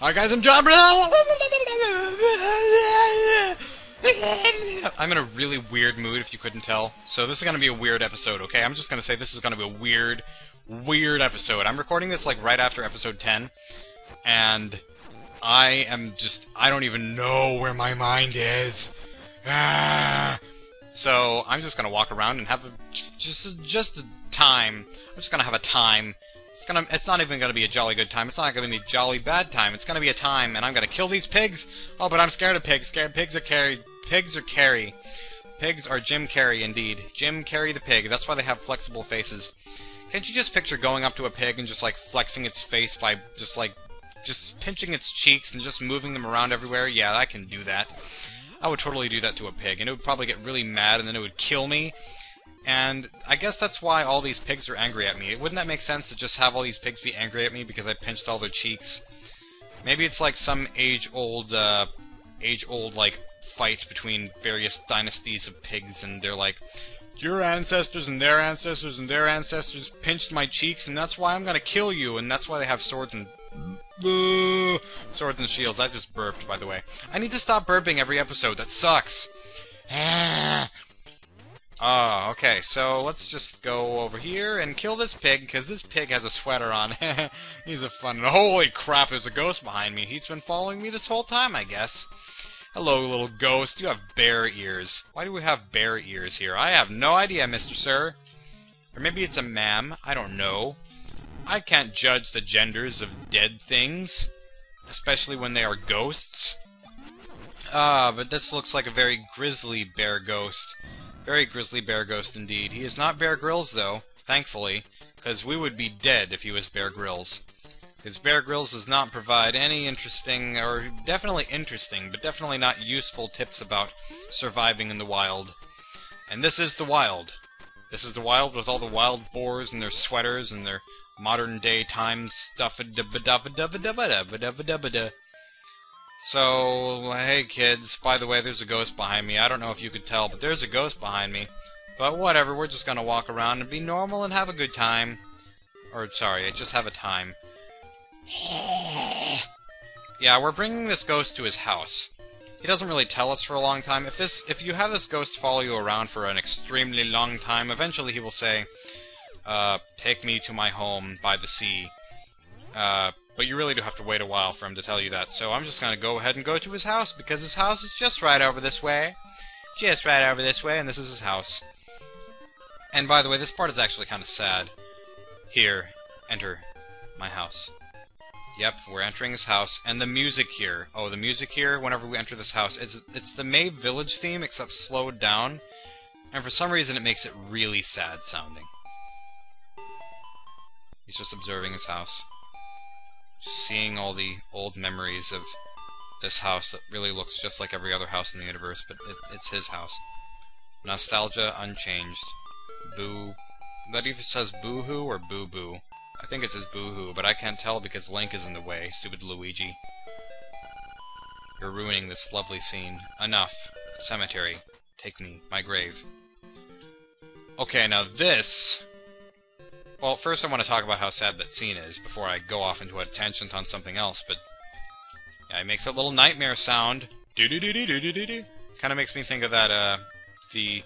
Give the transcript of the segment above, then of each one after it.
Alright, guys, I'm John. I'm in a really weird mood, if you couldn't tell. So this is to be a weird episode, okay? I'm just to say this is to be a weird, weird episode. I'm recording this, like, right after episode 10. And I am just... I don't even know where my mind is. Ah. So I'm just to walk around and have a, just, just a time. I'm just to have a time it's gonna. It's not even gonna be a jolly good time. It's not gonna be a jolly bad time. It's gonna be a time, and I'm gonna kill these pigs. Oh, but I'm scared of pigs. Scared pigs are carry. Pigs are carry. Pigs are Jim Carrey indeed. Jim Carrey the pig. That's why they have flexible faces. Can't you just picture going up to a pig and just like flexing its face by just like just pinching its cheeks and just moving them around everywhere? Yeah, I can do that. I would totally do that to a pig, and it would probably get really mad, and then it would kill me, and I guess that's why all these pigs are angry at me. Wouldn't that make sense to just have all these pigs be angry at me because I pinched all their cheeks? Maybe it's like some age-old, uh, age-old, like, fight between various dynasties of pigs, and they're like, your ancestors and their ancestors and their ancestors pinched my cheeks, and that's why I'm gonna kill you, and that's why they have swords and... Uh, swords and shields. I just burped, by the way. I need to stop burping every episode. That sucks. Oh, okay, so let's just go over here and kill this pig, because this pig has a sweater on. He's a fun... Holy crap, there's a ghost behind me. He's been following me this whole time, I guess. Hello, little ghost. You have bear ears. Why do we have bear ears here? I have no idea, Mr. Sir. Or maybe it's a ma'am. I don't know. I can't judge the genders of dead things, especially when they are ghosts. Ah, but this looks like a very grizzly bear ghost. Very grizzly bear ghost indeed. He is not Bear Grylls, though, thankfully, because we would be dead if he was Bear Grylls. Because Bear Grylls does not provide any interesting, or definitely interesting, but definitely not useful tips about surviving in the wild. And this is the wild. This is the wild with all the wild boars and their sweaters and their modern day time stuff. So, hey kids, by the way, there's a ghost behind me. I don't know if you could tell, but there's a ghost behind me. But whatever, we're just gonna walk around and be normal and have a good time. Or, sorry, just have a time. yeah, we're bringing this ghost to his house. He doesn't really tell us for a long time. If this, if you have this ghost follow you around for an extremely long time, eventually he will say, uh, take me to my home by the sea. Uh, but you really do have to wait a while for him to tell you that, so I'm just going to go ahead and go to his house, because his house is just right over this way. Just right over this way, and this is his house. And by the way, this part is actually kind of sad. Here, enter my house. Yep, we're entering his house, and the music here. Oh, the music here, whenever we enter this house, it's, it's the Mabe Village theme, except slowed down, and for some reason it makes it really sad sounding. He's just observing his house seeing all the old memories of this house that really looks just like every other house in the universe, but it, it's his house. Nostalgia unchanged. Boo. That either says boo-hoo or boo-boo. I think it says boo-hoo, but I can't tell because Link is in the way, stupid Luigi. You're ruining this lovely scene. Enough. Cemetery. Take me. My grave. Okay, now this well, first I want to talk about how sad that scene is before I go off into a tangent on something else, but yeah, it makes a little nightmare sound. Do do do do do do do do. Kind of makes me think of that uh the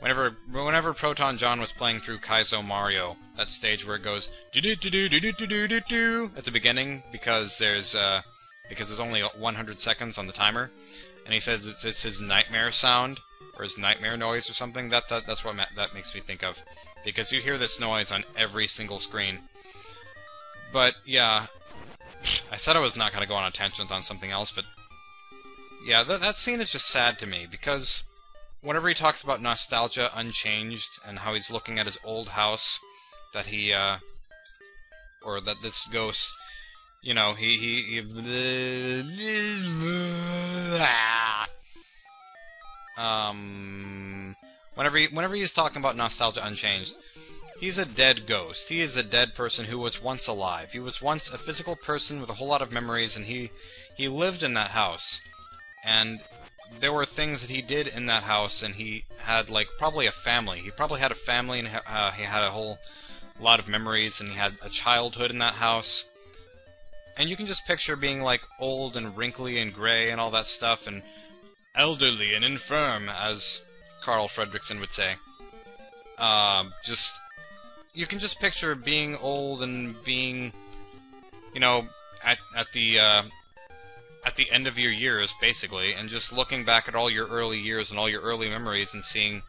whenever whenever ProtonJon was playing through Kaizo Mario, that stage where it goes do do do do do do do do do at the beginning because there's uh because there's only 100 seconds on the timer, and he says it's, it's his nightmare sound or his nightmare noise or something. That, that that's what that makes me think of because you hear this noise on every single screen. But, yeah, I said I was not going to go on a tangent on something else, but yeah, th that scene is just sad to me, because whenever he talks about nostalgia unchanged, and how he's looking at his old house, that he, uh, or that this ghost, you know, he, he, he um, Whenever he, whenever he's talking about Nostalgia Unchanged, he's a dead ghost. He is a dead person who was once alive. He was once a physical person with a whole lot of memories, and he he lived in that house. And there were things that he did in that house, and he had like probably a family. He probably had a family, and uh, he had a whole lot of memories, and he had a childhood in that house. and you can just picture being like old and wrinkly and gray and all that stuff, and elderly and infirm, as Carl Fredricksen would say. Um, just you can just picture being old and being, you know, at at the uh, at the end of your years, basically, and just looking back at all your early years and all your early memories and seeing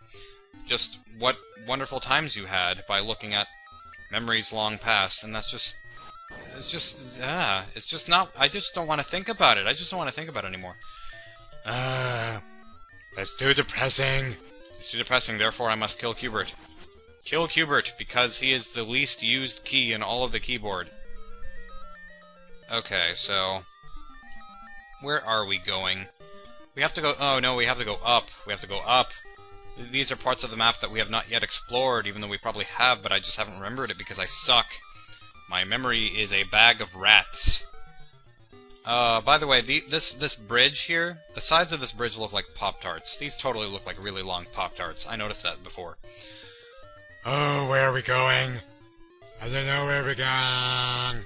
just what wonderful times you had by looking at memories long past, and that's just it's just ah, it's just not. I just don't want to think about it. I just don't want to think about it anymore. Ah, that's too depressing. It's too depressing. Therefore, I must kill Q*bert. Kill Q*bert because he is the least used key in all of the keyboard. Okay, so where are we going? We have to go. Oh no, we have to go up. We have to go up. These are parts of the map that we have not yet explored, even though we probably have, but I just haven't remembered it because I suck. My memory is a bag of rats. Uh, by the way, the, this this bridge here, the sides of this bridge look like Pop Tarts. These totally look like really long Pop Tarts. I noticed that before. Oh, where are we going? I don't know where we're going.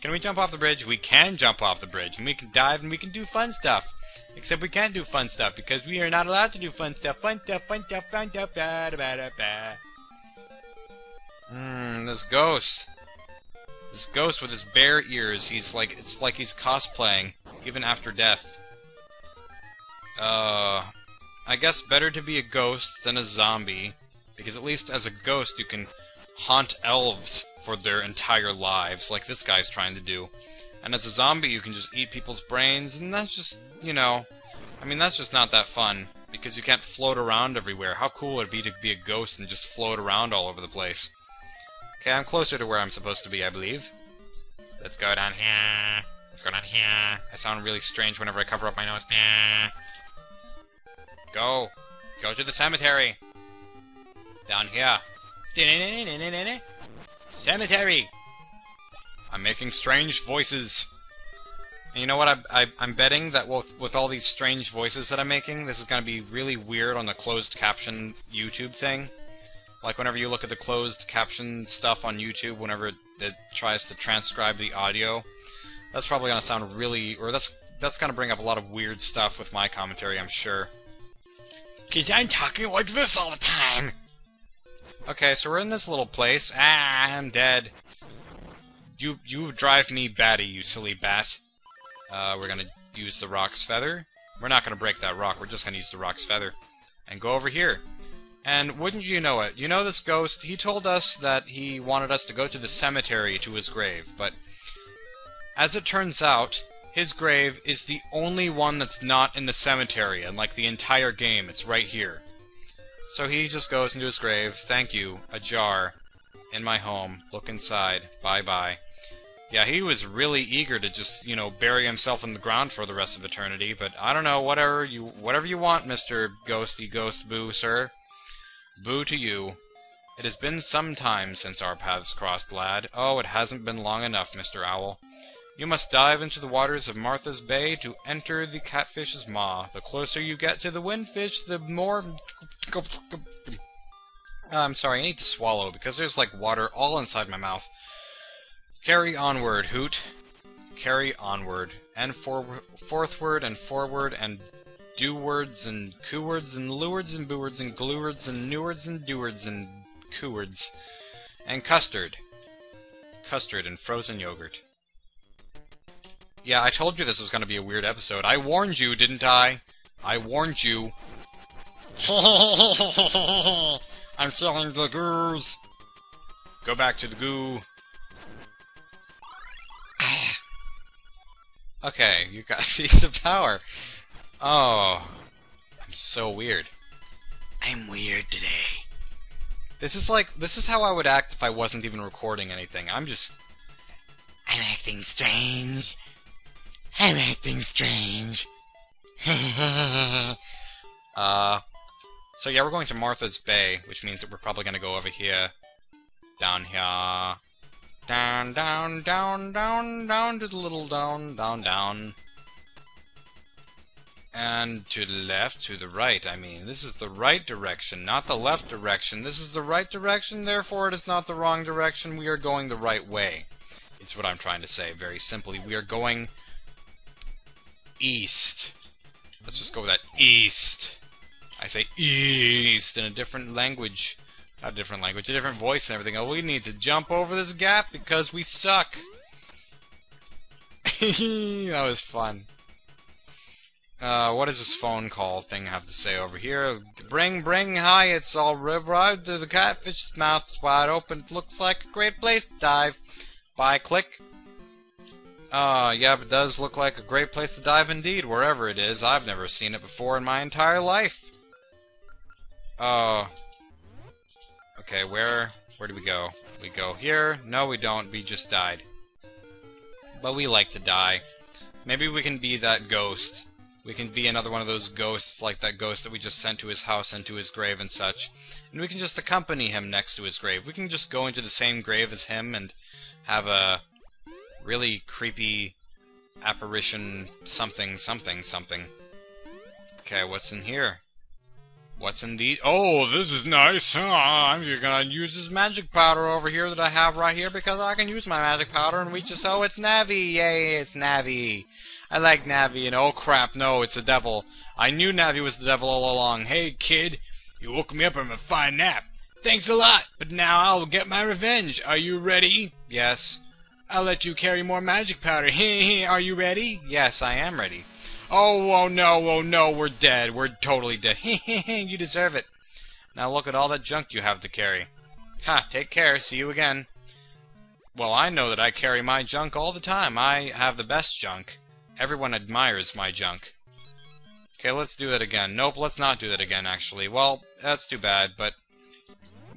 Can we jump off the bridge? We can jump off the bridge, and we can dive, and we can do fun stuff. Except we can't do fun stuff because we are not allowed to do fun stuff. Fun stuff, fun stuff, fun stuff. Mmm, this ghost. This ghost with his bear ears, he's like, it's like he's cosplaying, even after death. Uh, I guess better to be a ghost than a zombie, because at least as a ghost you can haunt elves for their entire lives, like this guy's trying to do. And as a zombie you can just eat people's brains, and that's just, you know, I mean that's just not that fun, because you can't float around everywhere. How cool would it be to be a ghost and just float around all over the place? Okay, I'm closer to where I'm supposed to be, I believe. Let's go down here. Let's go down here. I sound really strange whenever I cover up my nose. Go. Go to the cemetery. Down here. Cemetery! I'm making strange voices. And you know what? I, I'm betting that with, with all these strange voices that I'm making, this is going to be really weird on the closed caption YouTube thing. Like whenever you look at the closed caption stuff on YouTube, whenever it, it tries to transcribe the audio, that's probably gonna sound really, or that's that's gonna bring up a lot of weird stuff with my commentary, I'm sure. Cause I'm talking like this all the time. Okay, so we're in this little place. Ah, I'm dead. You you drive me batty, you silly bat. Uh, we're gonna use the Roc's feather. We're not gonna break that rock. We're just gonna use the Roc's feather and go over here. And wouldn't you know it, you know this ghost, he told us that he wanted us to go to the cemetery to his grave, but as it turns out, his grave is the only one that's not in the cemetery, and like the entire game, it's right here. So he just goes into his grave, thank you, a jar, in my home, look inside, bye bye. Yeah, he was really eager to just, you know, bury himself in the ground for the rest of eternity, but I don't know, whatever you whatever you want, Mr. Ghosty Ghost Boo, sir. Boo to you. It has been some time since our paths crossed, lad. Oh, it hasn't been long enough, Mr. Owl. You must dive into the waters of Martha's Bay to enter the catfish's maw. The closer you get to the windfish, the more... I'm sorry, I need to swallow, because there's, like, water all inside my mouth. Carry onward, Hoot. Carry onward. And for forthward and forward and do words and coo words and luwards and boowards and gluwards and newards and dowards and coowards. And custard. Custard and frozen yogurt. Yeah, I told you this was going to be a weird episode. I warned you, didn't I? I warned you. I'm selling the goos. Go back to the goo. okay, you got a piece of power. Oh, I'm so weird. I'm weird today. This is like, this is how I would act if I wasn't even recording anything. I'm just... I'm acting strange. I'm acting strange. uh, so yeah, we're going to Martha's Bay, which means that we're probably going to go over here. Down here. Down, down, down, down, down to the little down, down, down. And to the left, to the right, I mean. This is the right direction, not the left direction. This is the right direction, therefore it is not the wrong direction. We are going the right way. It's what I'm trying to say, very simply. We are going east. Let's just go with that. East. I say east in a different language. Not a different language, a different voice and everything. Oh, we need to jump over this gap because we suck. that was fun. Uh, what does this phone call thing have to say over here? Bring, bring, hi, it's all arrived to the catfish's mouth wide open. Looks like a great place to dive. Bye, click. Uh, yeah, it does look like a great place to dive indeed, wherever it is. I've never seen it before in my entire life. Uh, okay, where, where do we go? We go here? No, we don't. We just died. But we like to die. Maybe we can be that ghost we can be another one of those ghosts, like that ghost that we just sent to his house and to his grave and such. And we can just accompany him next to his grave. We can just go into the same grave as him and have a really creepy apparition something something something. Okay, what's in here? What's in these? Oh, this is nice. Huh? I'm gonna use this magic powder over here that I have right here because I can use my magic powder and we just oh it's Navi! Yay, it's Navi! I like Navi, and oh crap, no, it's the devil. I knew Navi was the devil all along. Hey, kid, you woke me up from a fine nap. Thanks a lot, but now I'll get my revenge. Are you ready? Yes. I'll let you carry more magic powder. Hee Are you ready? Yes, I am ready. Oh, oh no, oh no, we're dead. We're totally dead. He you deserve it. Now look at all that junk you have to carry. Ha, take care. See you again. Well, I know that I carry my junk all the time. I have the best junk. Everyone admires my junk. Okay, let's do that again. Nope, let's not do that again, actually. Well, that's too bad, but...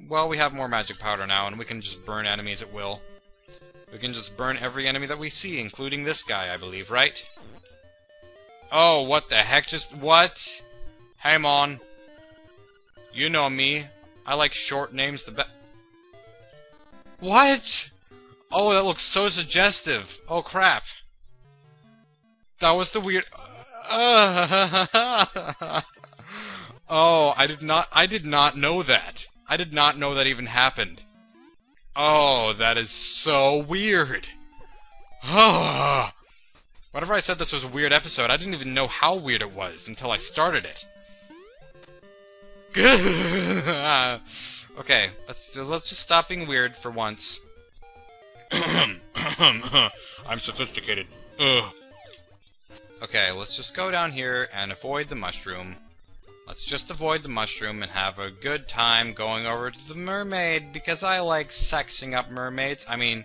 Well, we have more magic powder now, and we can just burn enemies at will. We can just burn every enemy that we see, including this guy, I believe, right? Oh, what the heck? Just... What? Hey, Mon. You know me. I like short names the best. What? Oh, that looks so suggestive. Oh, crap. That was the weird. oh, I did not. I did not know that. I did not know that even happened. Oh, that is so weird. Oh. Whenever I said this was a weird episode, I didn't even know how weird it was until I started it. okay, let's let's just stop being weird for once. I'm sophisticated. Ugh. Okay, let's just go down here and avoid the mushroom. Let's just avoid the mushroom and have a good time going over to the mermaid, because I like sexing up mermaids. I mean,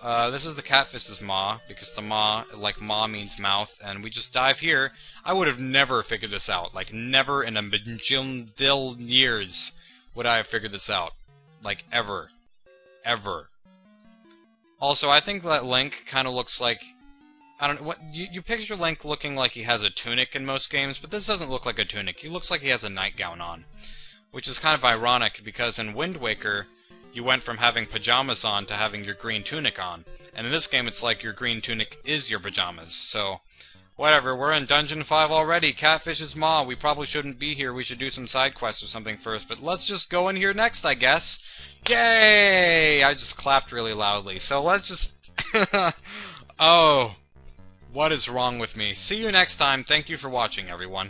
uh, this is the catfish's maw, because the maw, like maw means mouth, and we just dive here. I would have never figured this out. Like, never in a bajillion years would I have figured this out. Like, ever. Ever. Also, I think that Link kind of looks like I don't know what you, you picture Link looking like he has a tunic in most games, but this doesn't look like a tunic. He looks like he has a nightgown on, which is kind of ironic because in Wind Waker you went from having pajamas on to having your green tunic on, and in this game it's like your green tunic is your pajamas. So whatever, we're in Dungeon 5 already. Catfish's Maw. We probably shouldn't be here. We should do some side quests or something first, but let's just go in here next, I guess. Yay! I just clapped really loudly. So let's just Oh, what is wrong with me? See you next time. Thank you for watching, everyone.